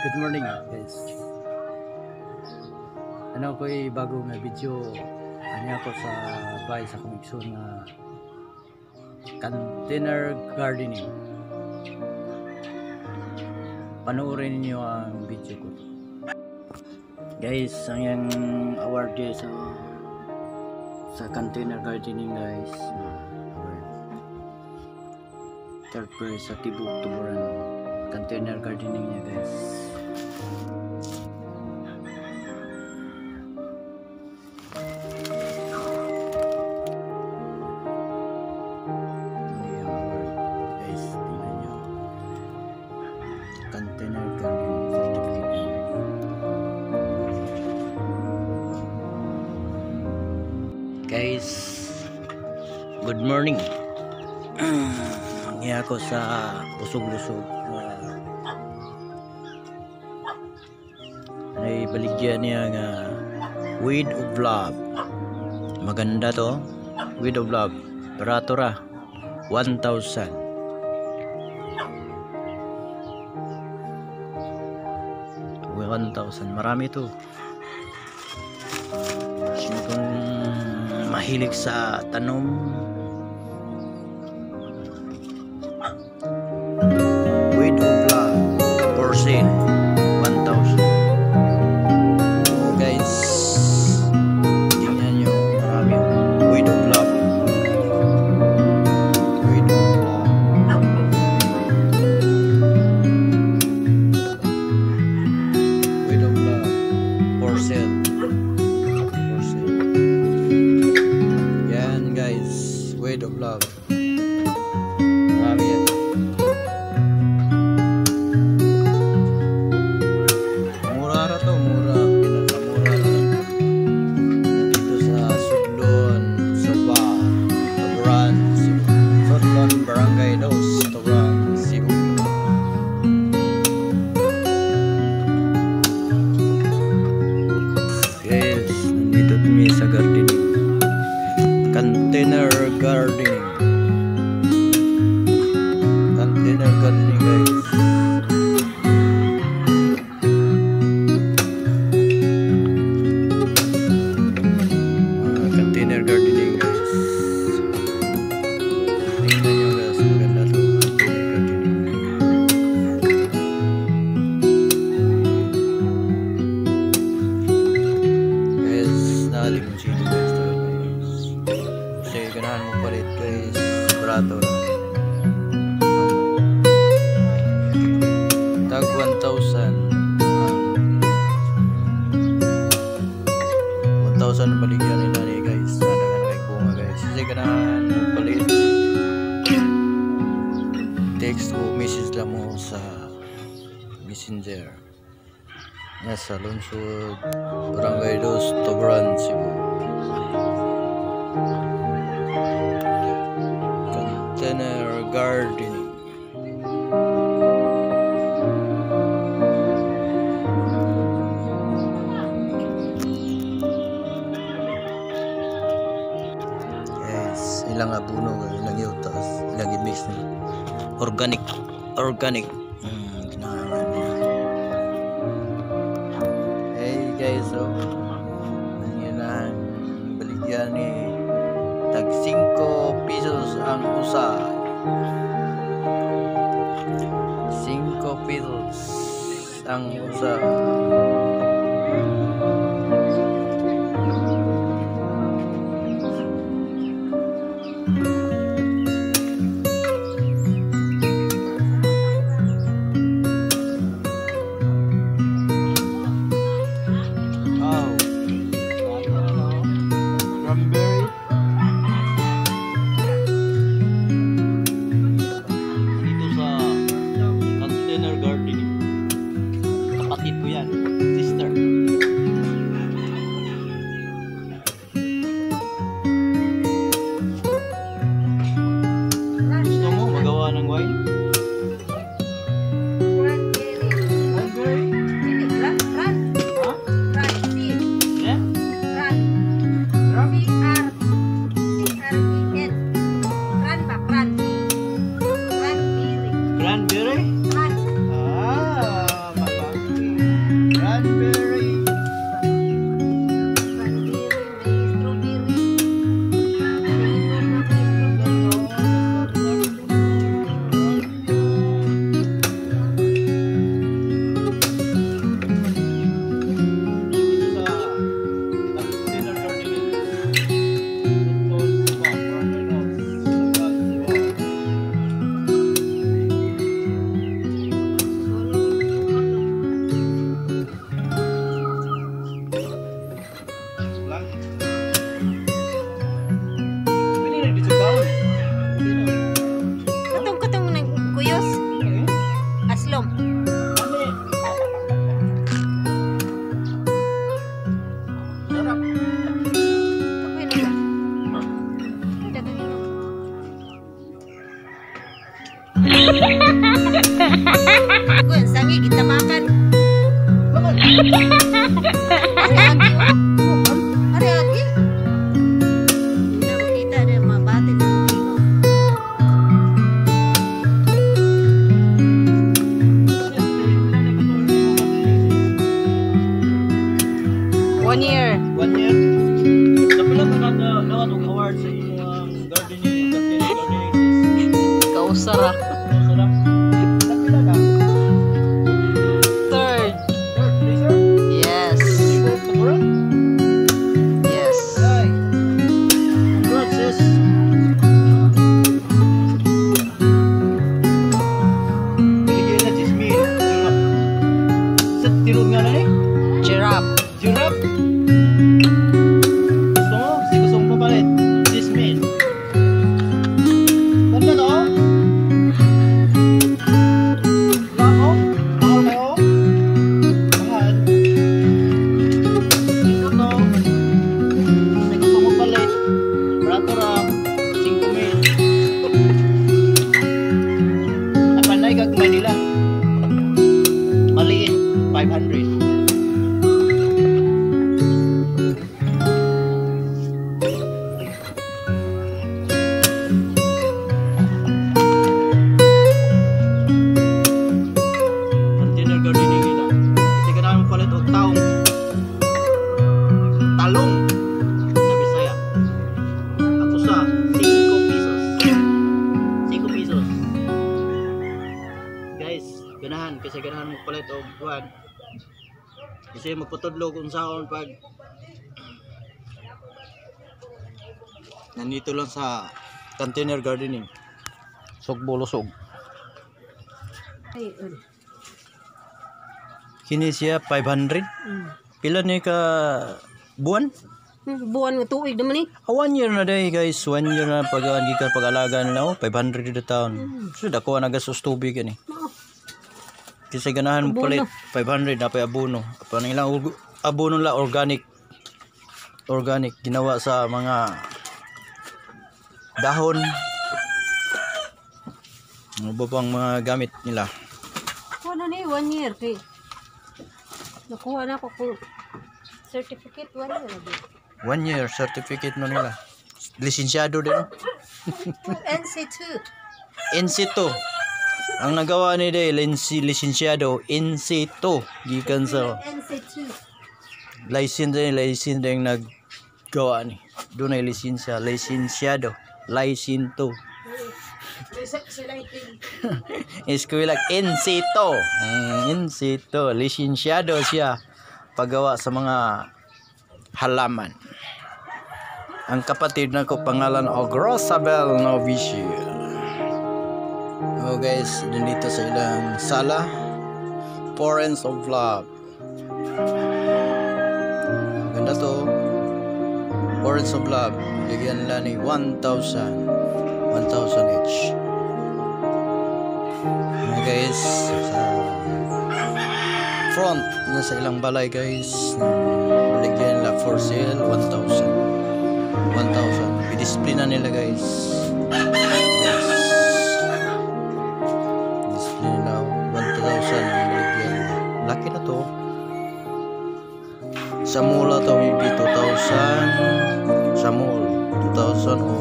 Good morning guys. Ano ko eh, bago nga video ano ako sa bahay sa kumikson nga container gardening. Panoorin niyo ang video ko. Guys, ang yung award dia sa sa container gardening guys. Third prize sa Tibuk Tuburan container gardening niya guys. Guys, good morning. Nangyay ako sa busog-lusog. Uh, ay baligyan niya nga Weed of Love. Maganda to. Weed of Love. Barato ra. 1,000. One thousand. Marami to. Sino kung mahilig sa tanom guys Weed of Love nakalig mo sino guys talaga guys kasi ganahan mo palit guys barato tag 1,000 1,000 baligyan nila ni guys. Nadagan kay bunga guys. Kasi ganahan mo palit. Text o message lang mo sa messenger. Nasa lungsod, Barangay Dos, Tobran, Cebu. Container gardening. Yes, ilang abuno, ilang yutas, ilang i-mix nila. Organic, organic. Guys, so, yun na, baligyan ni tag 5 pesos ang usa. 5 pesos ang usa. Taong talong sa Bisaya. Ako sa 5 pesos. 5 pesos. Guys, ganahan kasi ganahan mo palit og kuan. Kasi magpatudlo kung saan pag nandito lang sa container gardening. Sugbo lusog. Ay, un. Kini siya 500. Mm. Pila ni ka buwan? Hmm, Buwan nga tuig naman eh. Ah, one year na day guys. One year na pag gikan pag-alaga nila. Oh, 500 na taon. So dako na gasos tubig ani. Kasi ganahan mo palit 500 na pa abono. Pa nilang ug- abono la organic. Organic ginawa sa mga dahon. Ano ba pang mga gamit nila? Na ni, one year. Kay. Nakuha na ako kung certificate, one year. One year certificate no nila. Lisensyado din. no? NC2. in situ. Ang nagawa ni Day, lisensyado in situ. Gikan sa NC2. license din, license din naggawa ni. Doon ay lisensya, lisensyado, lisinto. Eskwela in situ. Mm, in situ, lisensyado siya paggawa sa mga halaman. Ang kapatid na ko pangalan og Rosabel Novicio. Oh guys, nandito sa ilang sala. Porents of Love. Ganda to. Porents of Love. Bigyan nila ni 1,000. 1,000 each. Guys, front na sa ilang balay guys. Bigyan nila for sale 1,000. 1,000. I-display na nila guys. Yes. Display nila 1,000 ang bigyan. Laki na to. Sa mula to maybe 2,000. Sa mall 2,000 o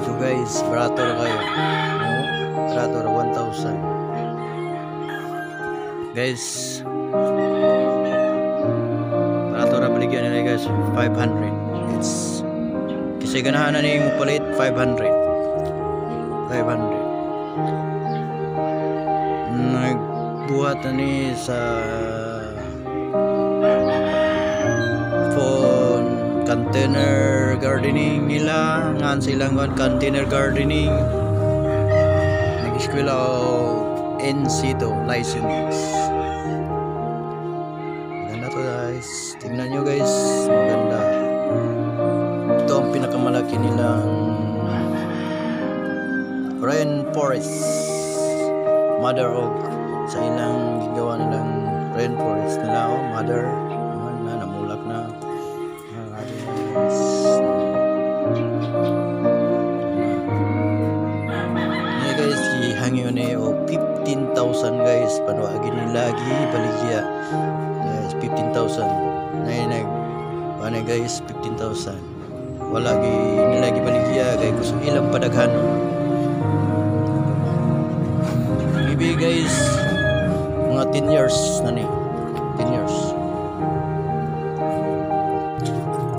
ito guys, barato na kayo. Na 1,000. Guys, barato na baligyan nila guys 500. It's kasi ganahan na niya yung palit 500. 500. Nagbuhat na ni sa phone container gardening nila ngan silang container gardening nag-eskwela og NC to license. Maganda to guys. Tingnan nyo guys. Maganda. Ito ang pinakamalaki nilang rainforest mother oak sa ilang gigawa nilang rainforest nila oh, mother. Ayan na namulak na. Yeah guys, guys. Panuagi ni lagi baligya. Guys 15,000 na nag ano guys 15,000 wala gi nilagi baligya kay gusto ilang padaghan. Maybe guys mga 10 years na ni. 10 years.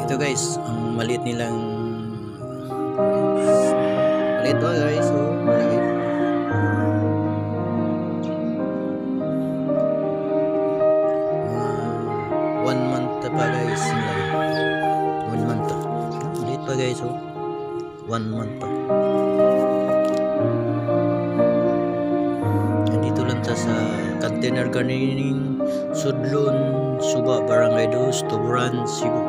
Ito guys ang maliit nilang maliit ba guys? Oh, one month pa nandito lang ta sa container gardening Sudlon Suba Barangay Dos Tuburan Cebu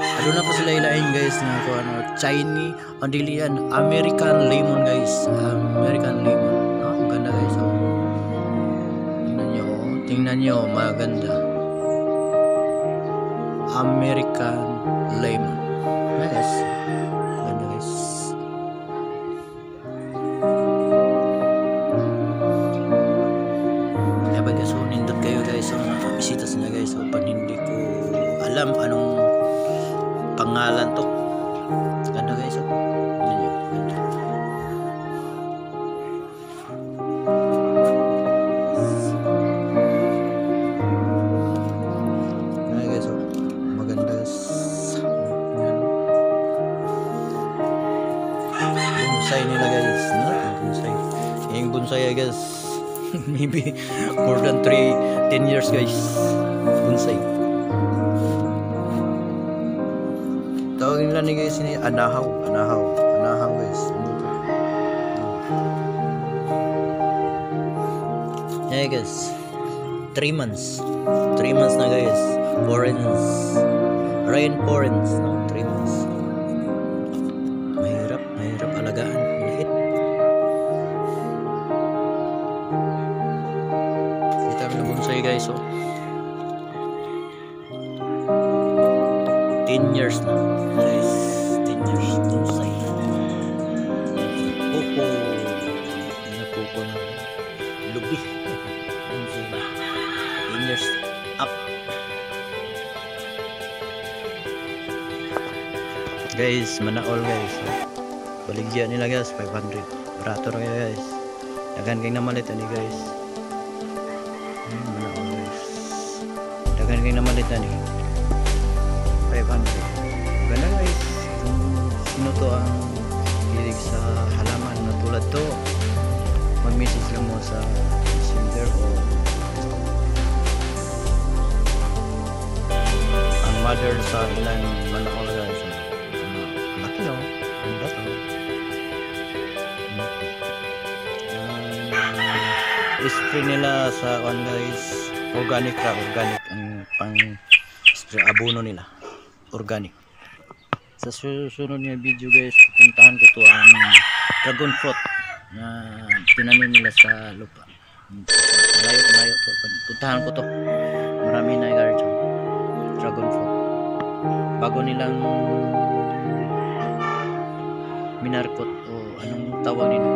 ano na pa sila ilain guys nga ko ano Chinese ang dili yan American lemon guys American lemon no? ang ganda guys oh. tingnan nyo oh. tingnan nyo maganda American lemon guys ganda guys kaya ba guys? So nindot kayo guys so bisita sa niya guys. So pan hindi ko alam anong bonsai nila guys. No? Yung bonsai yung bonsai I guess maybe more than 3 10 years guys. Bonsai tawagin nila ni guys ni anahaw anahaw anahaw guys. Yeah guys. 3 months. 3 months na guys. Foreigns rain foreigns no oh 10 years na. Guys 10 years. Bonsai kuko na kuko na lubi. Bonsai 10 years up. Guys manaol guys. Baligya nila guys. 500 barato ra kayo guys. Dagan kay namalit ani guys dagan kay namalit ani 500 ganda guys. Sino to ang hilig sa halaman na tulad to? Mag message lang mo sa messenger o ang mother sa ilang manaol guys laki no ganda to spray nila sa one guys. Organic ra organic. ang abono nila. Organic. Sa susunod nga video guys puntahan ko to ang dragon fruit na tinanim nila sa lupa. Malayo malayo to. Puntahan ko to. Marami na igar dyan. Dragon fruit. Bago nilang minarkot o anong tawag nila